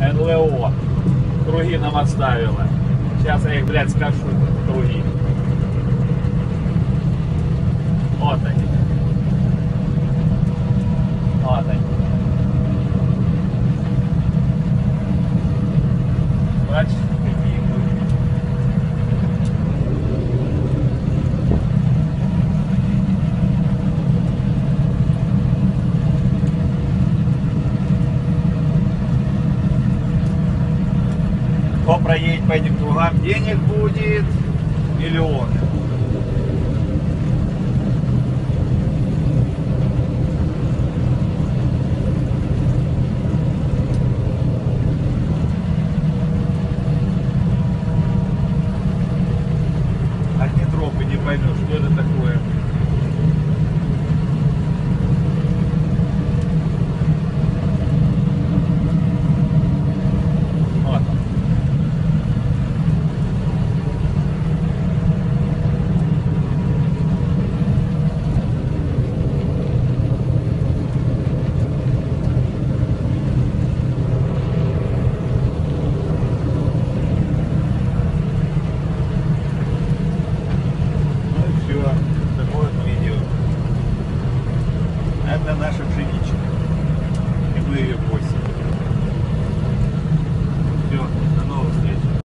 НЛО. Круги нам оставила. Сейчас я их, блядь, скажу. Круги. Вот они. Вот они. Бачиш, какие круги. Кто проедет по этим кругам, денег будет миллионы. Одни тропы не поймешь, что это такое. That's you're